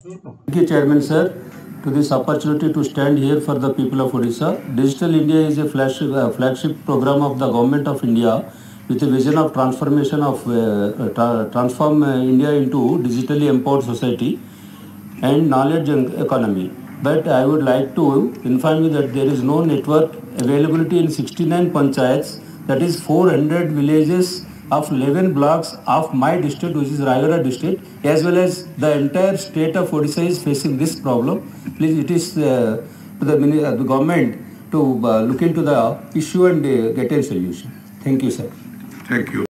Thank you, Chairman Sir, to this opportunity to stand here for the people of Odisha. Digital India is a flagship, uh, flagship program of the Government of India with a vision of transformation of uh, tra- transform uh, India into digitally empowered society and knowledge economy. But I would like to inform you that there is no network availability in 69 panchayats, that is 400 villages of 11 blocks of my district, which is Rayagada district, as well as the entire state of Odisha is facing this problem. Please, it is uh, to the, uh, the government to uh, look into the issue and uh, get a solution. Thank you, sir. Thank you.